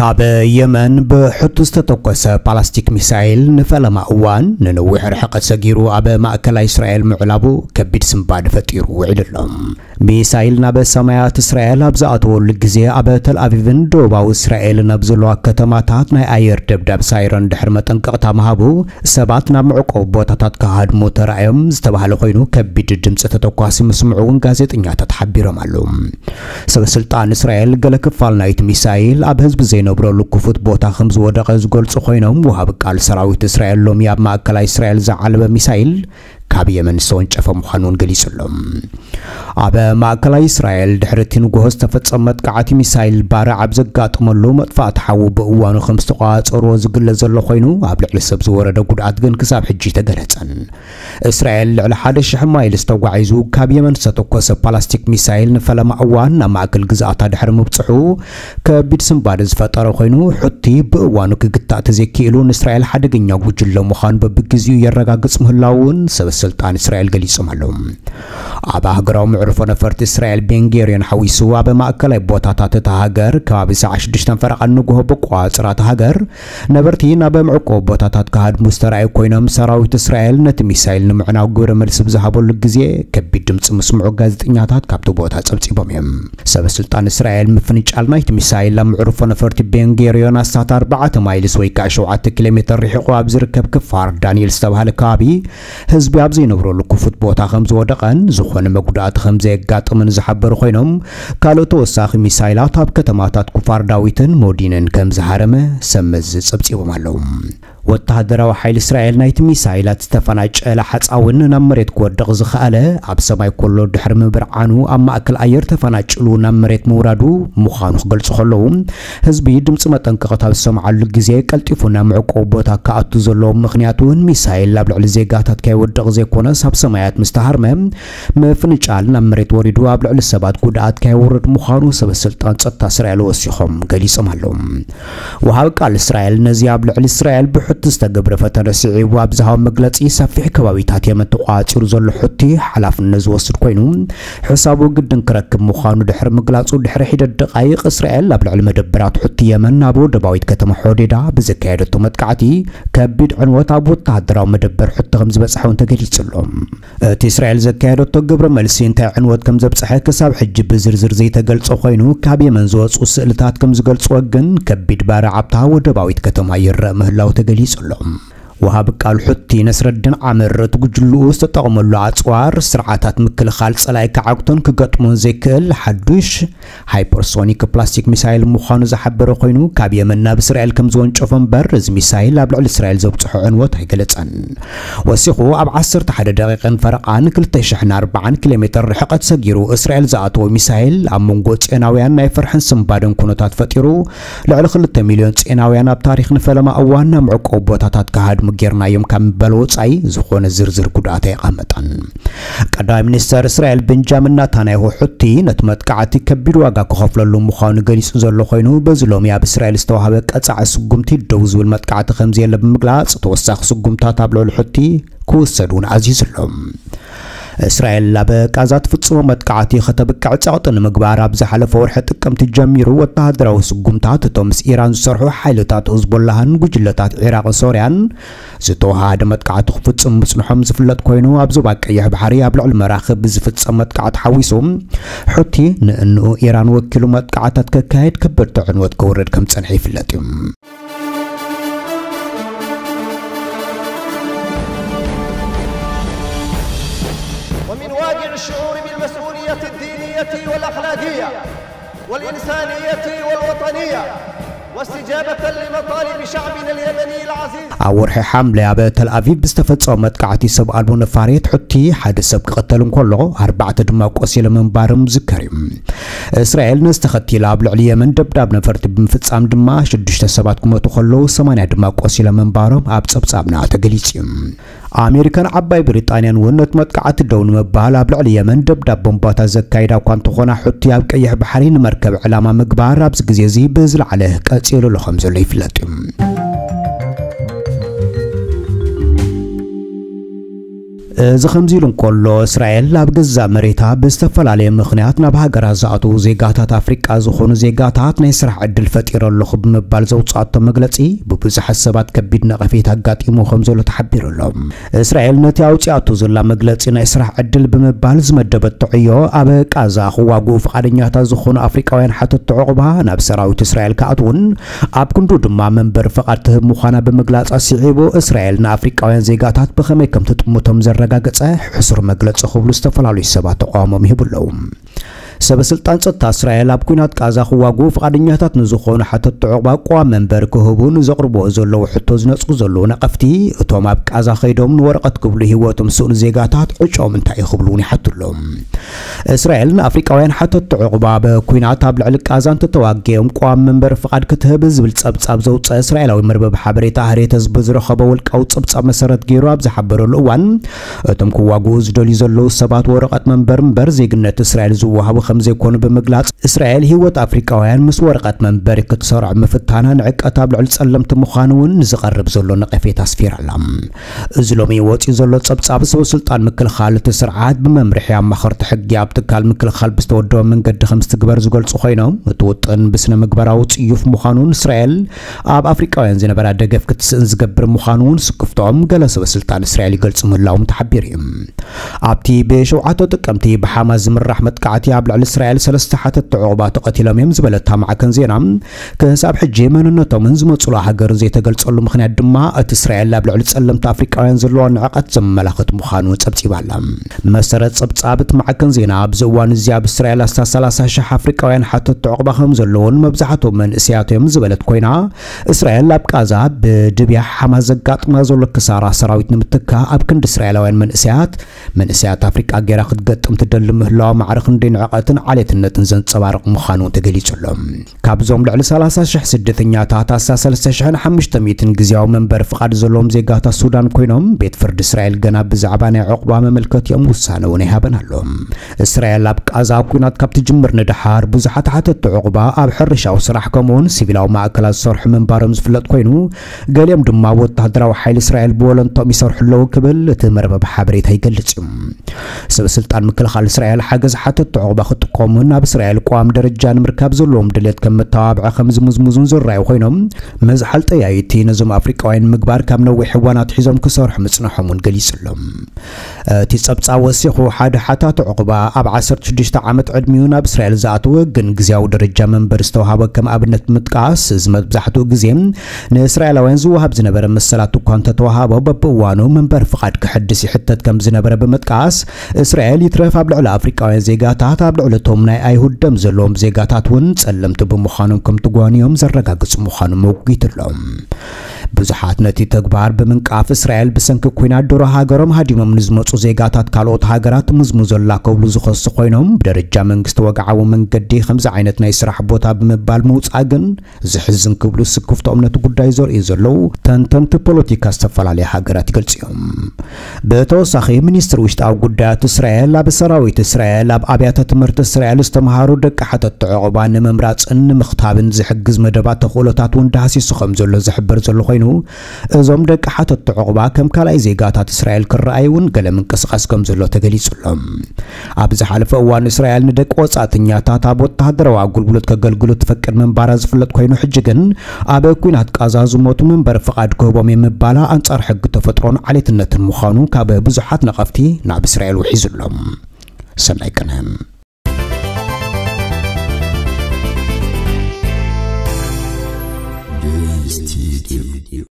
ካብ የመን ብሕቱ ዝተተኮሰ ባሊስቲክ ሚሳይል ንፈለማ እዋን ንነዊሕ ርሕቀት ሰጊሩ ኣብ ማእከላይ እስራኤል ምዕላቡ ከቢድ ስምባድ ፈጢሩ ውዒሉ ኣሎ። ሚሳይል ናብ ሰማያት እስራኤል ኣብ ዝኣተወሉ ግዜ ኣብ ተልኣቪቭን ደቡባዊ እስራኤልን ኣብ ዘለዋ ከተማታት ናይ ኣየር ደብዳብ ሳይረን ድሕሪ መጠንቀቕታ ምሃቡ ሰባት ናብ ምዕቆብ ቦታታት ክሃድሙ ተራእዮም ዝተባሃለ ኮይኑ ከቢድ ድምፂ ተተኳሲ ምስምዑ እውን ጋዜጠኛታት ሓቢሮም ኣለዉ ሰበስልጣን እስራኤል ገለ ክፋል ናይቲ ሚሳይል ኣብ ህዝቢ ዘይነብረሉ ክፉት ቦታ ከም ዝወደቐ ዝገልጹ ኮይኖም ወሃቢ ቃል ሰራዊት እስራኤል ሎሚ ኣብ ማእከላይ እስራኤል ዝዓለበ ሚሳይል ካብ የመን ዝተወንጨፈ ምዃኑን ገሊጹሎም ኣብ ማእከላይ እስራኤል ድሕሪ እቲ ንግሆ ዝተፈጸመ መጥቃዕቲ ሚሳይል ባርዕ ኣብ ዘጋጥመሉ መጥፋእቲ ሓዊ ብእዋኑ ከም ዝተቋፀርዎ ዝግለጽ ዘሎ ኮይኑ ኣብ ልዕሊ ሰብ ዝወረደ ጉድኣት ግን ክሳብ ሕጂ ኣይተገለጸን። እስራኤል ልዕሊ ሓደ ሽሕ ማይል ዝተጓዒዙ ካብ የመን ዝተተኮሰ ባሊስቲክ ሚሳይል ንፈለማ እዋን ናብ ማእከል ግዝኣታ ድሕሪ ምብፅሑ ከቢድ ስምባድ ዝፈጠረ ኮይኑ ሕቲ ብእዋኑ ክግታእ ተዘኪኢሉ ንእስራኤል ሓደገኛ ጉጅለ ምዃኑ በቢግዜኡ የረጋግጽ ምህላውን ሰብ ስልጣን እስራኤል ገሊጾም ኣለዉ ኣብ ሃገራዊ ምዕርፎ ነፈርቲ እስራኤል ቤንጌርዮን ሓዊሱ ኣብ ማእከላይ ቦታታት እታ ሃገር ከባቢ ሰዓ 6 ፈረቓን ንግሆ ሃገር ነበርቲ ናብ ምዕቆብ ቦታታት ክሃድሙ ዝተረኣዩ ኮይኖም ሰራዊት እስራኤል ነቲ ሚሳይል ንምዕናው ግብረ መልሲ ብዝሃበሉ ግዜ ከቢድ ድምፂ ምስምዑ ጋዜጠኛታት ካብቲ ቦታ ጸብጺቦም እዮም። ሰበስልጣን እስራኤል ምፍንጫል ናይቲ ሚሳይል ኣብ ምዕርፎ ነፈርቲ ቤንጌርዮን ኣስታት 4 ማይልስ ወይ ከዓ 7 ኪሎ ሜትር ሪሒቑ ኣብ ዝርከብ ክፋር ዳንኤል ዝተባሃለ ከባቢ ህዝቢ ኣብ ዘይነብረሉ ክፉት ቦታ ከም ዝወደቐን ዝኾነ መጉዳእቲ ከም ዘየጋጥምን ዝሓበሩ ኮይኖም ካልኦት ተወሳኺ ሚሳይላት ኣብ ከተማታት ኩፋር ዳዊትን ሞዲንን ከም ዝሃረመ ሰመዝ ጸብጺቦም ኣለዉ ወተሃደራዊ ሓይሊ እስራኤል ናይቲ ሚሳይላት ዝተፈናጨለ ሓፃውን ናብ መሬት ክወድቕ ዝኸኣለ ኣብ ሰማይ ከሎ ድሕሪ ምብርዓኑ ኣብ ማእከል ኣየር ተፈናጭሉ ናብ መሬት ምውራዱ ምዃኑ ክገልጹ ከለዉ ህዝቢ ድምፂ መጠንቀቕታ ዝሰምዓሉ ግዜ ቀልጢፉ ናብ ምዕቆብ ቦታ ክኣቱ ዘለዎ ምክንያቱ እውን ሚሳይል ኣብ ልዕሊ ዜጋታት ከይወድቕ ዘይኮነስ ኣብ ሰማያት ምስ ተሃርመ ምፍንጫል ናብ መሬት ወሪዱ ኣብ ልዕሊ ሰባት ጉድኣት ከይወርድ ምዃኑ ሰበስልጣን ጸጥታ እስራኤል ወሲኾም ገሊጾም ኣለዉ ወሃቢ ቃል እስራኤል ነዚ ኣብ ልዕሊ እስራኤል ብሕቲ ዝተገብረ ፈተነ ስዒቡ ኣብ መግለጺ ሰፊሕ ከባቢታት የመን ተቋፂሩ ዘሎ ሕቲ ሓላፍነት ዝወስድ ኮይኑ ሕሳቡ ግድን ክረክብ ምዃኑ ድሕሪ ምግላጹ ድሕሪ ሒደት ደቃይቕ እስራኤል ኣብ ልዕሊ መደበራት ሕቲ የመን ኣብ ወደባዊት ከተማ ሖዴዳ ብዘካየደቶ መጥቃዕቲ ከቢድ ዕንወት ኣብ ወተሃደራዊ መደበር ሕቲ ከም ዝበፅሐ እውን ተገሊጹሎም እቲ እስራኤል ዘካየደቶ ግብረ መልሲ እንታይ ዕንወት ከም ዘብፅሐ ክሳብ ሕጂ ብዝርዝር ዘይተገልጾ ኮይኑ ካብ የመን ዝወፁ ስእልታት ከም ዝገልጽዎ ግን ከቢድ ባርዕ ወደባዊት ከተማ ይረአ ምህላው ተገሊጹ ኣሎ ወሃቢ ቃል ሑቲ ነስረድን እቲ ጉጅልኡ ዝተጠቕመሉ ኣፅዋር ስርዓታት ምክልኻል ጸላይ ክዓግቶን ክገጥሞን ዘይክእል ሓዱሽ ሃይፐርሶኒክ ባሊስቲክ ሚሳይል ምዃኑ ዝሓበረ ኮይኑ ካብ የመን ናብ እስራኤል ከም ዝወንጨፎ እምበር እዚ ሚሳይል ኣብ ልዕሊ እስራኤል ዘብፅሖ ዕንወት ኣይገለጸን። ወሲኹ ኣብ 11 ደቂቕን ፈረቓን 240 ኪሎ ሜትር ርሕቐት ሰጊሩ እስራኤል ዝኣተወ ሚሳይል ኣብ መንጎ ጽዮናውያን ናይ ፍርሕን ስምባድን ኩነታት ፈጢሩ። ልዕሊ 2 ሚልዮን ጼናውያን ኣብ ታሪክ ንፈለማ እዋን ናብ ምዕቆብ ቦታታት ክሃድሙ ጌርናዮም ካብ ወፃኢ ዝኾነ ዝርዝር ጉድኣት ኣይቐመጠን። ቀዳማይ ሚኒስተር እስራኤል ቤንጃሚን ናታንያሁ ሕቲ ነቲ መጥቃዕቲ ከቢድ ዋጋ ክኸፍለሉ ምዃኑ ገሊጹ ዘሎ ኮይኑ በዚ ሎሚ ኣብ እስራኤል ዝተዋሃበ ቀጻዒ ስጉምቲ ደው ዝብል መጥቃዕቲ ከምዘየለ ብምግላጽ ተወሳኺ ስጉምታት ኣብ ልዕሊ ሕቲ ክውሰዱ እውን ኣዚዙሎም እስራኤል ኣብ ጋዛ ትፍጽሞ መጥቃዕቲ ከተብቅዕ ጸቕጢ ንምግባር ኣብ ዝሓለፈ ወርሒ ጥቅምቲ ጀሚሩ ወተሃደራዊ ስጉምታት እቶም ምስ ኢራን ዝሰርሑ ሓይልታት ህዝቦላህን ጉጅለታት ዒራቅን ሶርያን ዝተወሃደ መጥቃዕቲ ክፍጽሙ ምጽንሖም ዝፍለጥ ኮይኑ ኣብ ዞባ ቀይሕ ባሕሪ ኣብ ልዕሊ መራኽብ ዝፍጸም መጥቃዕቲ ሓዊሱ ሕቲ ንእንኡ ኢራን ወኪሉ መጥቃዕታት ከካየድ ከበድቲ ዕንወት ከውርድ ከም ጸንሐ ይፍለጥ እዩ المسؤولية الدينية والأخلاقية والإنسانية والوطنية واستجابة لمطالب شعبنا اليمني العزيز. عور حملة أب تل أبيب استفتصم متكعتي سب ألبون نفاريت حتي حد سب قتل كله أربعة دماغ قصيلة من بارم زكريم إسرائيل نستخدتي لاب لعلي من دب فرت نفرت بمفتسام دماء شدشت سبات كمتو خلو سمانة دماغ قصيلة من بارم أب سب سابنا تقليتيم ኣሜሪካን ዓባይ ብሪጣንያን ነቲ መጥቃዕቲ ደው ንምባል ኣብ ልዕሊ የመን ደብዳብ ቦምባታት ዘካይዳ እኳ እንተኾና ሕቲ ኣብ ቀይሕ ባሕሪ ንመርከብ ዕላማ ምግባር ኣብዚ ግዜ እዚ ብዝለዓለ ቀጺሉሉ ከም ዘሎ ይፍለጥ እዩ እዚ ከምዚ ኢሉ እንከሎ እስራኤል ኣብ ገዛ መሬታ ብዝተፈላለየ ምክንያት ናብ ሃገራት ዝኣተዉ ዜጋታት ኣፍሪቃ ዝኾኑ ዜጋታት ናይ ስራሕ ዕድል ፈጢረ ኣለኹ ብምባል ዘውፅኣቶ መግለፂ ብብዙሓት ሰባት ከቢድ ነቐፌት ኣጋጢሙ ከም ዘሎ ተሓቢሩ ኣሎ እስራኤል ነቲ ኣውፅኣቶ ዘላ መግለፂ ናይ ስራሕ ዕድል ብምባል ዝመደበቶ ዕዮ ኣብ ቃዛ ክዋግኡ ፈቃደኛታት ዝኾኑ ኣፍሪቃውያን ሓተቲ ዕቑባ ናብ ሰራዊት እስራኤል ከኣትውን ኣብ ክንዱ ድማ መንበሪ ፈቃድ ትህብ ምዃና ብምግላፅ ኣስዒቡ እስራኤል ንኣፍሪቃውያን ዜጋታት ብኸመይ ከም ትጥምቶም ዘረጋገፀ ሕሱር መግለፂ ክብሉ ዝተፈላለዩ ሰባት ተቃውሞም ይህቡ ኣለዉ ሰበስልጣን ጸጥታ እስራኤል ኣብ ኩናት ቃዛ ክዋግኡ ፈቃደኛታት ንዝኾኑ ሓተቲ ዕቑባ ቋሚ መንበሪ ክህቡን ዘቕርብዎ ዘለዉ ሕቶ ዝነፅጉ ዘለዉ ነቐፍቲ እቶም ኣብ ቃዛ ከይዶም ንወረቐት ክብሉ ሂወቶም ስእኑ ዜጋታት ዕጮም እንታይ እዩ ክብሉ እውን ይሓቱ ኣሎም እስራኤል ንኣፍሪቃውያን ሓተቲ ዕቑባ ብኩናት ኣብ ልዕሊ ቃዛ እንተተዋጊኦም ቋሚ መንበሪ ፍቓድ ክትህብ ዝብል ጸብጻብ ዘውፅአ እስራኤላዊ መርበብ ሓበሬታ ህሬተ ህዝቢ ዝረኸበ ውልቃዊ ጸብጻብ መሰረት ገይሩ ኣብ ዝሓበረሉ እዋን እቶም ክዋግኡ ዝደልዩ ዘለዉ ሰባት ወረቐት መንበሪ እምበር ዜግነት እስራኤል ዝወሃቡ ከም ዘይኮኑ ብምግላጽ እስራኤል ሂወት ኣፍሪቃውያን ምስ ወረቐት መንበሪ ክትሰርዕ ምፍታና ንዕቀት ኣብ ልዕሊ ጸለምቲ ምዃኑ እውን ዝቐርብ ዘሎ ነቐፌት ኣስፊር እዚ ሎሚ ወፂኡ ዘሎ ጸብጻብ ሰበስልጣን ምክልኻል እቲ ስርዓት ብመምርሒ ኣማኸርቲ ሕጊ ኣብ ትካል ምክልኻል ብዝተወደበ መንገዲ ከም ዝትግበር ዝገልጹ ኮይኖም እቲ ውጥን ብስነ ምግባራዊ ጽዩፍ ምዃኑን እስራኤል ኣብ ኣፍሪቃውያን ዝነበራ ደገፍ ክትስእን ዝገብር ምዃኑ እውን ስክፍቶም ገለ ሰበስልጣን እስራኤል ይገልጹ ምህላዎም ተሓቢሩ እዩ። ኣብቲ ብሸውዓተ ጥቅምቲ ብሓማስ ዝምራሕ መጥቃዕቲ ኣብ ልዕሊ እስራኤል ሰለስተ ሓተቲ ዕቑባ ተቐቲሎም እዮም ዝበለታ ማዕከን ዜና ክሳብ ሕጂ መንነቶምን ዝመፅሉ ሃገር ዘይተገልጸሉ ምክንያት ድማ እቲ እስራኤል ኣብ ልዕሊ ጸለምቲ ኣፍሪቃውያን ዘለዎ ንዕቐት ዘመላኽት ምዃኑ ጸብጺባ ኣላ መሰረት ጸብጻብ እቲ ማዕከን ዜና ኣብዚ እዋን እዚ ኣብ እስራኤል ኣስታ 30 ሽሕ ኣፍሪቃውያን ሓተቲ ዕቑባ ከም ዘለውን መብዛሕትኦም መንእስያት እዮም ዝበለት ኮይና እስራኤል ኣብ ቃዛ ብድብያ ሓማስ ዘጋጥማ ዘሎ ክሳራ ሰራዊት ንምትካ ኣብ ክንዲ እስራኤላውያን መንእስያት መንእስያት ኣፍሪቃ ገይራ ክትገጥም ትደሊ ምህላዋ ማዕርኽ እንደይ ንዕቐትን ዓሌትነትን ዘንጸባርቕ ምዃኑ ተገሊጹ ኣሎ ካብዞም ልዕሊ 30 ሽሕ ስደተኛታት ኣሳ 3500 ግዜያዊ መንበሪ ፍቓድ ዘለዎም ዜጋታት ሱዳን ኮይኖም ቤት ፍርዲ እስራኤል ገና ብዛዕባ ናይ ዕቑባ መመልከቲኦም ውሳነ እውን ይሃበን ኣሎ እስራኤል ኣብ ቃዛ ኩናት ካብ ትጅምር ንድሓር ብዙሓት ሓተቲ ዕቑባ ኣብ ሕርሻዊ ስራሕ ከምኡውን ሲቪላዊ ማእከላት ዝሰርሑ ምንባሮም ዝፍለጥ ኮይኑ ገሊኦም ድማ ወታደራዊ ሓይሊ እስራኤል ብወለንቶም ይሰርሑ ኣለዉ ክብል እቲ መርበብ ሓበሬታ ይገልጽ እዩ። ሰበስልጣን ምክልኻል እስራኤል ሓገዝ ሓተቲ ዕቑባ ክጥቀሙ ናብ እስራኤል ቋሚ ደረጃ ንምርካብ ዘለዎም ድሌት ከም መተባብዒ ከም ዝምዝምዙን ዝረኣዩ ኮይኖም መዝሓል ጠያይቲ ነዞም ኣፍሪቃውያን ምግባር ካብ ነዊሕ እዋናት ሒዞም ክሰርሑ ምጽናሖም እውን ገሊጹሎም። እቲ ጸብጻብ ወሲኹ ሓደ ሓታቲ ዕቑባ ኣብ 16 ዓመት ዕድሚኡ ናብ እስራኤል ዝኣተወ ግን ግዜያዊ ደረጃ መንበሪ ዝተዋሃበ ከም ኣብነት ብምጥቃስ እዚ መብዛሕትኡ ግዜ ንእስራኤላውያን ዝወሃብ ዝነበረ መሰላት እኳ እንተተዋሃቦ በብእዋኑ መንበሪ ፍቓድ ክሕድስ ይሕተት ከም ዝነበረ ብምጥቃስ እስራኤል ይትረፍ ኣብ ልዕሊ ኣፍሪቃውያን ዜጋታት ኣብ ልዕሊ እቶም ናይ ኣይሁድ ደም ዘለዎም ዜጋታት እውን ጸለምቲ ብምዃኖም ከም ትጓንዮም ዘረጋግጹ ምዃኑ መጉጊት ኣሎም ብዙሓት ነቲ ተግባር ብምንቃፍ እስራኤል ብሰንኪ ኩናት ድሮ ሃገሮም ሃዲሞም ንዝመፁ ዜጋታት ካልኦት ሃገራት ምዝሙ ዘላ ከብሉ ዝኸሱ ኮይኖም ብደረጃ መንግስቲ ወግዓዊ መንገዲ ከምዚ ዓይነት ናይ ስራሕ ቦታ ብምባል ምውፃእ ግን ዝሕዝን ክብሉ ስክፍቶኦም ነቲ ጉዳይ ዘርእዩ ዘለው ተንተንቲ ፖለቲካ ዝተፈላለየ ሃገራት ይገልጹ እዮም። ብተወሳኺ ሚኒስትሪ ውሽጣዊ ጉዳያት እስራኤል ኣብ ሰራዊት እስራኤል ኣብ ኣብያተ ትምህርቲ እስራኤል ዝተምሃሩ ደቂ ሓተቲ ዕቑባ ንምምራፅን ንምኽታብን ዝሕግዝ መደባት ተኽእሎታት እውን ዳሃሲሱ ከም ዘሎ ዝሕብር ዘሎ ኮይኑ እዞም ደቂ ሓተቲ ዕቑባ ከም ካልኣይ ዜጋታት እስራኤል ክረኣዩ እውን ገለ ምንቅስቓስ ከም ዘሎ ተገሊጹሎም። ኣብ ዝሓለፈ እዋን እስራኤል ንደቂ ወጻእተኛታት ኣብ ወተሃደራዊ ኣገልግሎት ከገልግሉ ትፈቅድ ምንባራ ዝፍለጥ ኮይኑ ሕጂ ግን ኣብ ኩናት ቃዛ ዝሞቱ መንበሪ ፍቓድ ክህቦም የምባላ ኣንጻር ሕጊ ተፈጥሮን ዓሌትነትን ምዃኑ ካብ ብዙሓት ነቐፍቲ ናብ እስራኤል ውሒዙሎም። ሰናይ ቀነ